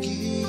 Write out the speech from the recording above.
give.